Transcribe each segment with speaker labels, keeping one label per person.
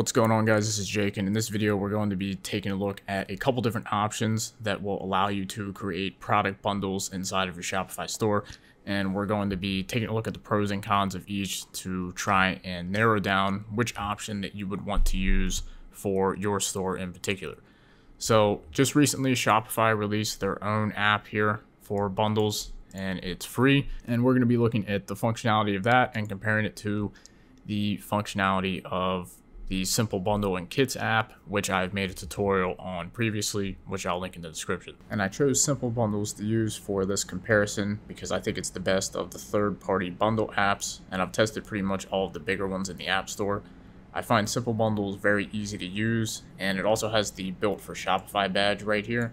Speaker 1: What's going on guys, this is Jake and in this video we're going to be taking a look at a couple different options that will allow you to create product bundles inside of your Shopify store and we're going to be taking a look at the pros and cons of each to try and narrow down which option that you would want to use for your store in particular. So just recently Shopify released their own app here for bundles and it's free and we're going to be looking at the functionality of that and comparing it to the functionality of the Simple Bundle and Kits app, which I've made a tutorial on previously, which I'll link in the description. And I chose Simple Bundles to use for this comparison because I think it's the best of the third-party bundle apps, and I've tested pretty much all of the bigger ones in the App Store. I find Simple Bundles very easy to use, and it also has the Built for Shopify badge right here,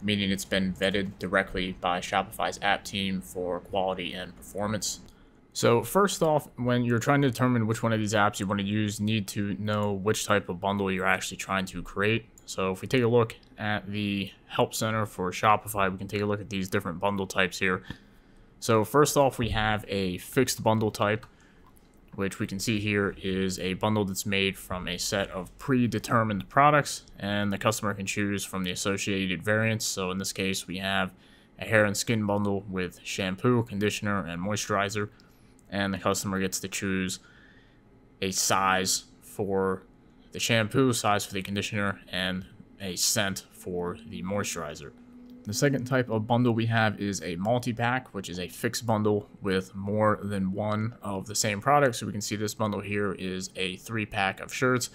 Speaker 1: meaning it's been vetted directly by Shopify's app team for quality and performance. So first off, when you're trying to determine which one of these apps you want to use, you need to know which type of bundle you're actually trying to create. So if we take a look at the help center for Shopify, we can take a look at these different bundle types here. So first off, we have a fixed bundle type, which we can see here is a bundle that's made from a set of predetermined products, and the customer can choose from the associated variants. So in this case, we have a hair and skin bundle with shampoo, conditioner, and moisturizer and the customer gets to choose a size for the shampoo, size for the conditioner, and a scent for the moisturizer. The second type of bundle we have is a multi-pack, which is a fixed bundle with more than one of the same product. So we can see this bundle here is a three-pack of shirts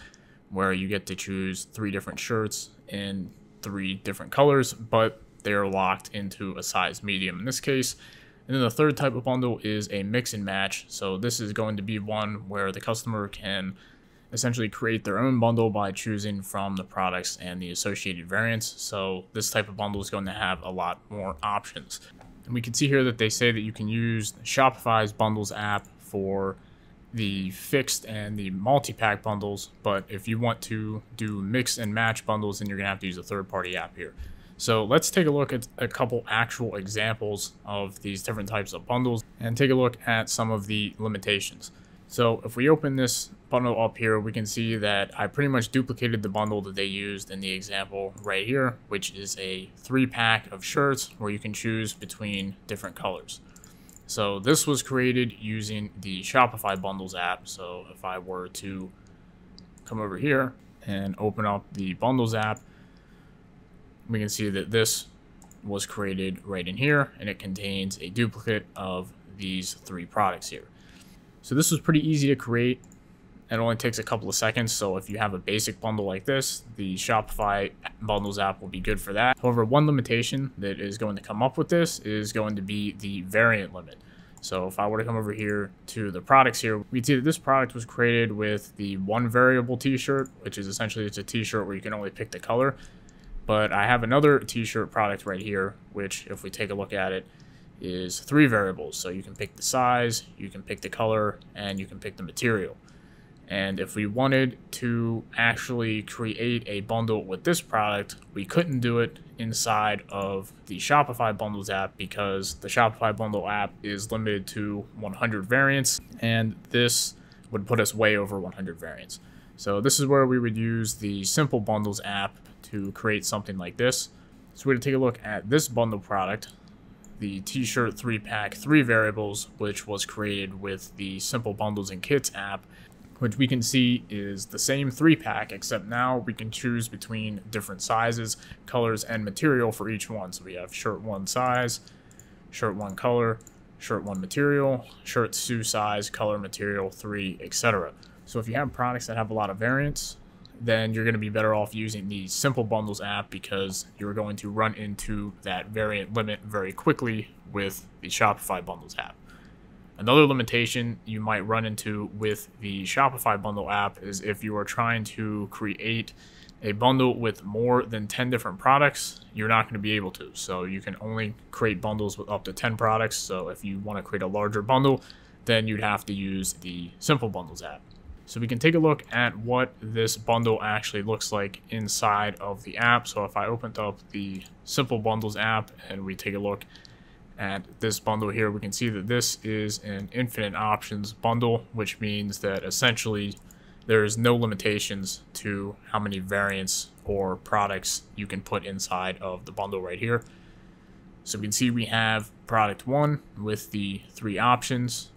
Speaker 1: where you get to choose three different shirts in three different colors, but they're locked into a size medium in this case. And then the third type of bundle is a mix and match. So this is going to be one where the customer can essentially create their own bundle by choosing from the products and the associated variants. So this type of bundle is going to have a lot more options. And we can see here that they say that you can use Shopify's bundles app for the fixed and the multi-pack bundles, but if you want to do mix and match bundles, then you're gonna have to use a third-party app here. So let's take a look at a couple actual examples of these different types of bundles and take a look at some of the limitations. So if we open this bundle up here, we can see that I pretty much duplicated the bundle that they used in the example right here, which is a three pack of shirts where you can choose between different colors. So this was created using the Shopify bundles app. So if I were to come over here and open up the bundles app, we can see that this was created right in here and it contains a duplicate of these three products here. So this was pretty easy to create. It only takes a couple of seconds. So if you have a basic bundle like this, the Shopify bundles app will be good for that. However, one limitation that is going to come up with this is going to be the variant limit. So if I were to come over here to the products here, we see that this product was created with the one variable t-shirt, which is essentially it's a t-shirt where you can only pick the color. But I have another t-shirt product right here, which if we take a look at it, is three variables. So you can pick the size, you can pick the color, and you can pick the material. And if we wanted to actually create a bundle with this product, we couldn't do it inside of the Shopify Bundles app because the Shopify Bundle app is limited to 100 variants, and this would put us way over 100 variants. So this is where we would use the Simple Bundles app to create something like this. So we're going to take a look at this bundle product, the t-shirt 3-pack 3 variables, which was created with the Simple Bundles and Kits app, which we can see is the same 3-pack, except now we can choose between different sizes, colors, and material for each one. So we have shirt 1 size, shirt 1 color, shirt 1 material, shirt 2 size, color, material 3, etc. So if you have products that have a lot of variants, then you're going to be better off using the Simple Bundles app because you're going to run into that variant limit very quickly with the Shopify Bundles app. Another limitation you might run into with the Shopify Bundle app is if you are trying to create a bundle with more than 10 different products, you're not going to be able to. So you can only create bundles with up to 10 products. So if you want to create a larger bundle, then you'd have to use the Simple Bundles app. So we can take a look at what this bundle actually looks like inside of the app. So if I opened up the Simple Bundles app and we take a look at this bundle here, we can see that this is an infinite options bundle, which means that essentially there's no limitations to how many variants or products you can put inside of the bundle right here. So we can see we have product one with the three options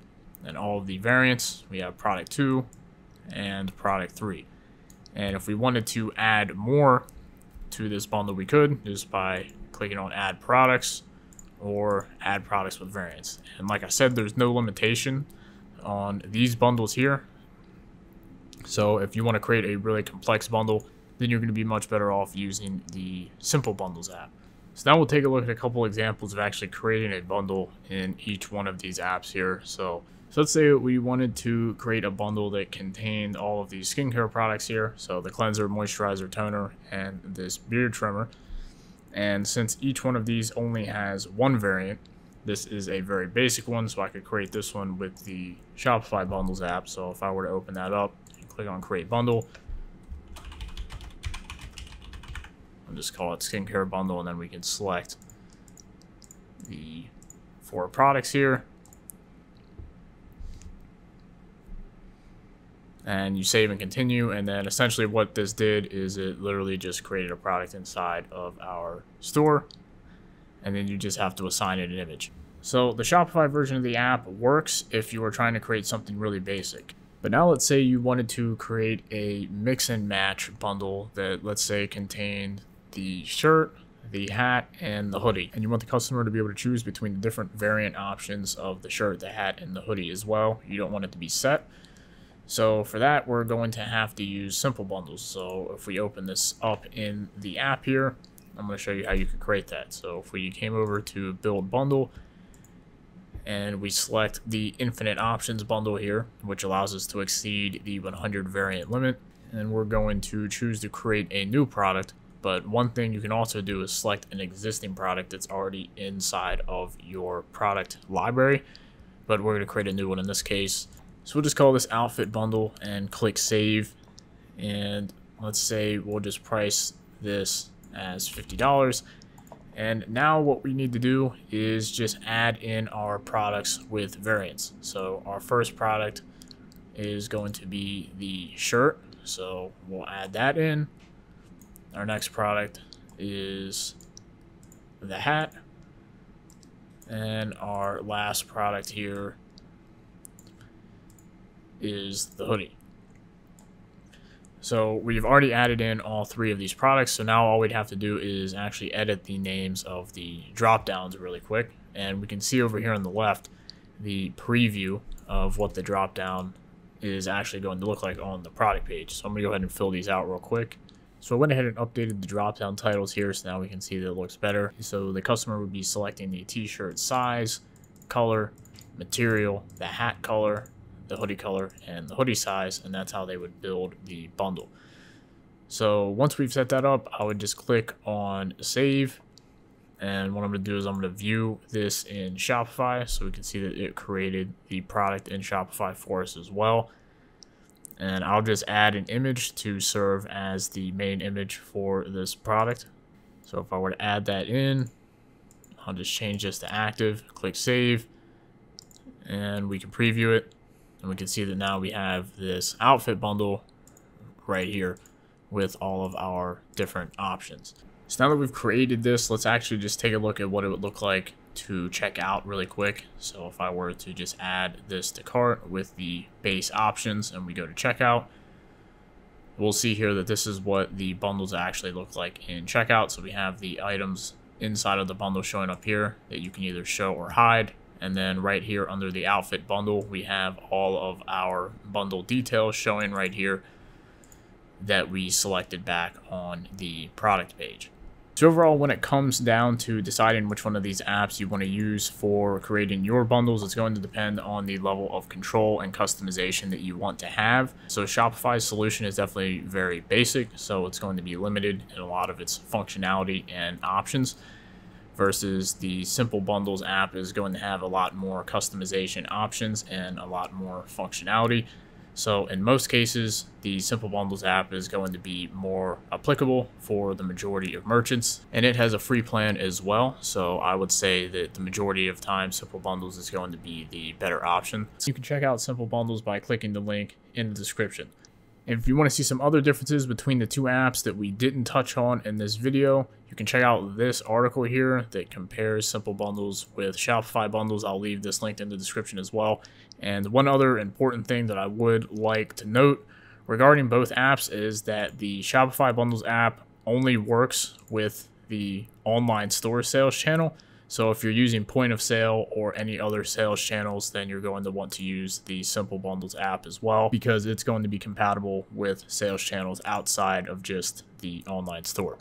Speaker 1: and all of the variants. We have product two and product three. And if we wanted to add more to this bundle, we could just by clicking on add products or add products with variants. And like I said, there's no limitation on these bundles here. So if you want to create a really complex bundle, then you're going to be much better off using the Simple Bundles app. So now we'll take a look at a couple examples of actually creating a bundle in each one of these apps here. So, so let's say we wanted to create a bundle that contained all of these skincare products here. So the cleanser, moisturizer, toner, and this beard trimmer. And since each one of these only has one variant, this is a very basic one, so I could create this one with the Shopify Bundles app. So if I were to open that up, and click on Create Bundle, I'll just call it Skincare Bundle, and then we can select the four products here. And you save and continue and then essentially what this did is it literally just created a product inside of our store and then you just have to assign it an image. So the Shopify version of the app works if you are trying to create something really basic. But now let's say you wanted to create a mix and match bundle that let's say contained the shirt, the hat, and the hoodie. And you want the customer to be able to choose between the different variant options of the shirt, the hat, and the hoodie as well. You don't want it to be set. So for that, we're going to have to use simple bundles. So if we open this up in the app here, I'm going to show you how you can create that. So if we came over to build bundle and we select the infinite options bundle here, which allows us to exceed the 100 variant limit, and we're going to choose to create a new product. But one thing you can also do is select an existing product that's already inside of your product library. But we're going to create a new one in this case. So we'll just call this outfit bundle and click save. And let's say we'll just price this as $50. And now what we need to do is just add in our products with variants. So our first product is going to be the shirt. So we'll add that in. Our next product is the hat. And our last product here is the hoodie. So we've already added in all three of these products. So now all we'd have to do is actually edit the names of the drop downs really quick. And we can see over here on the left the preview of what the drop down is actually going to look like on the product page. So I'm to go ahead and fill these out real quick. So I went ahead and updated the drop down titles here. So now we can see that it looks better. So the customer would be selecting the t-shirt size, color, material, the hat color, the hoodie color and the hoodie size, and that's how they would build the bundle. So once we've set that up, I would just click on save. And what I'm going to do is I'm going to view this in Shopify so we can see that it created the product in Shopify for us as well. And I'll just add an image to serve as the main image for this product. So if I were to add that in, I'll just change this to active, click save, and we can preview it. And we can see that now we have this outfit bundle right here with all of our different options. So now that we've created this, let's actually just take a look at what it would look like to check out really quick. So if I were to just add this to cart with the base options and we go to checkout, we'll see here that this is what the bundles actually look like in checkout. So we have the items inside of the bundle showing up here that you can either show or hide. And then right here under the outfit bundle, we have all of our bundle details showing right here that we selected back on the product page. So overall, when it comes down to deciding which one of these apps you want to use for creating your bundles, it's going to depend on the level of control and customization that you want to have. So Shopify's solution is definitely very basic, so it's going to be limited in a lot of its functionality and options versus the Simple Bundles app is going to have a lot more customization options and a lot more functionality. So in most cases, the Simple Bundles app is going to be more applicable for the majority of merchants, and it has a free plan as well. So I would say that the majority of time, Simple Bundles is going to be the better option. So you can check out Simple Bundles by clicking the link in the description. If you want to see some other differences between the two apps that we didn't touch on in this video, you can check out this article here that compares Simple Bundles with Shopify bundles. I'll leave this linked in the description as well. And one other important thing that I would like to note regarding both apps is that the Shopify bundles app only works with the online store sales channel. So if you're using point of sale or any other sales channels, then you're going to want to use the Simple Bundles app as well because it's going to be compatible with sales channels outside of just the online store.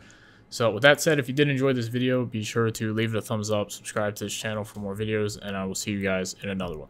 Speaker 1: So with that said, if you did enjoy this video, be sure to leave it a thumbs up, subscribe to this channel for more videos, and I will see you guys in another one.